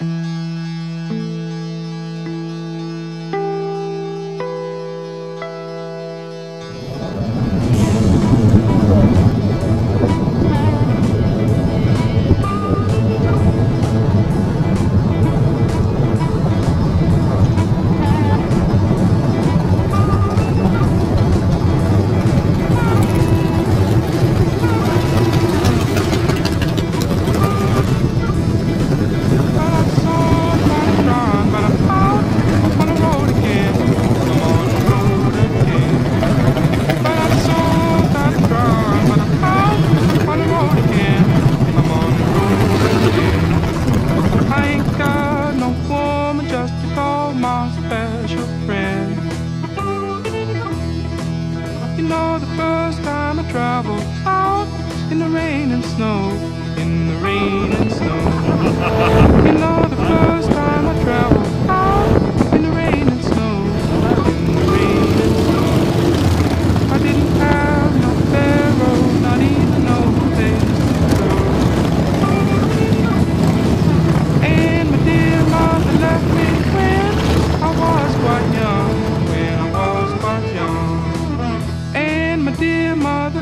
Mm-hmm. You know, the first time I traveled out in the rain and snow, in the rain and snow.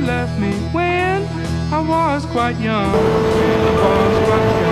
left me when I was quite young.